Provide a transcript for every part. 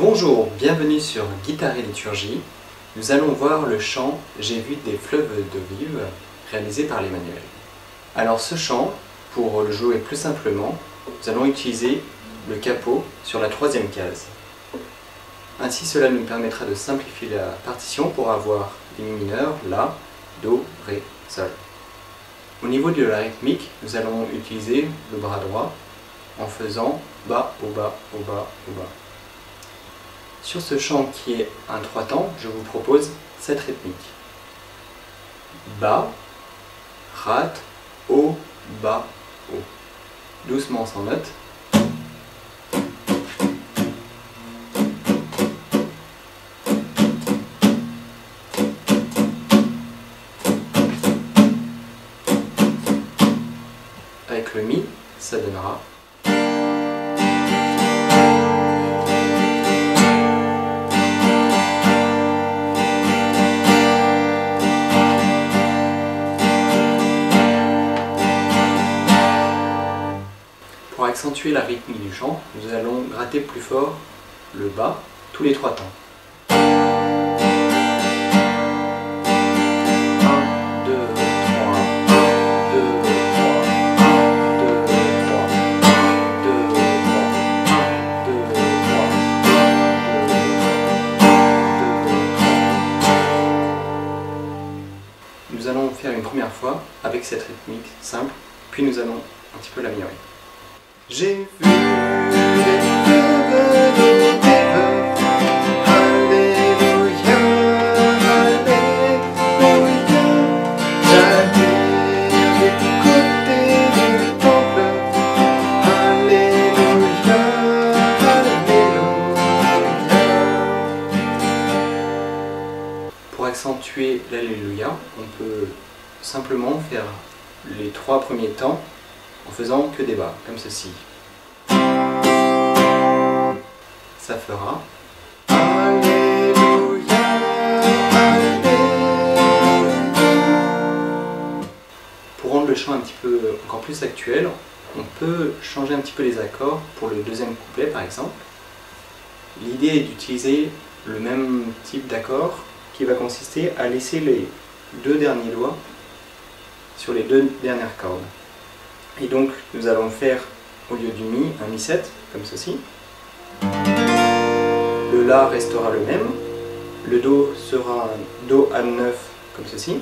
Bonjour, bienvenue sur Guitare et Liturgie. Nous allons voir le chant J'ai vu des fleuves de vive réalisé par l'Emmanuel. Alors ce chant, pour le jouer plus simplement, nous allons utiliser le capot sur la troisième case. Ainsi cela nous permettra de simplifier la partition pour avoir les mi mineurs La, Do, Ré, Sol. Au niveau de la rythmique, nous allons utiliser le bras droit en faisant bas, au bas, au bas, au bas. Sur ce chant qui est un trois temps, je vous propose cette rythmique. Bas, rat, haut, bas, haut. Doucement sans note. Avec le mi, ça donnera accentuer la rythmique du chant, nous allons gratter plus fort le bas tous les trois temps. 1, 2, 3, 1, 2, 3, 1, 2, 3, 1, 2, 3, 1, 2, 3, 1, 2, 3, 2, 3. Nous allons faire une première fois avec cette rythmique simple, puis nous allons un petit peu l'améliorer. J'ai vu du côté du temple, Alléluia, Alléluia. Pour accentuer l'Alléluia, on peut simplement faire les trois premiers temps en faisant que des bas, comme ceci. Ça fera. Pour rendre le chant un petit peu encore plus actuel, on peut changer un petit peu les accords pour le deuxième couplet par exemple. L'idée est d'utiliser le même type d'accord qui va consister à laisser les deux derniers doigts sur les deux dernières cordes. Et donc nous allons faire au lieu du Mi un Mi7 comme ceci. Le La restera le même. Le Do sera un Do A9 comme ceci.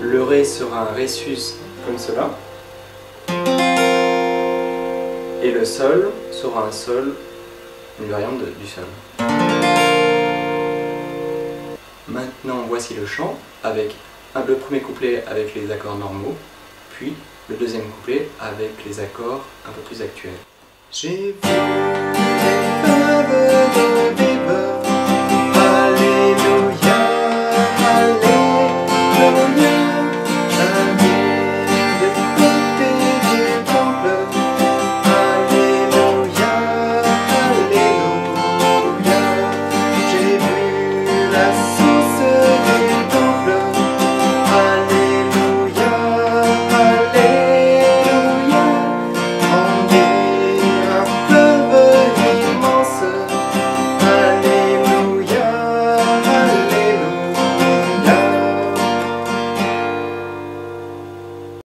Le Ré sera un Ré sus comme cela. Et le Sol sera un Sol, une variante du Sol. Maintenant voici le chant avec un- le premier couplet avec les accords normaux, le deuxième couplet avec les accords un peu plus actuels.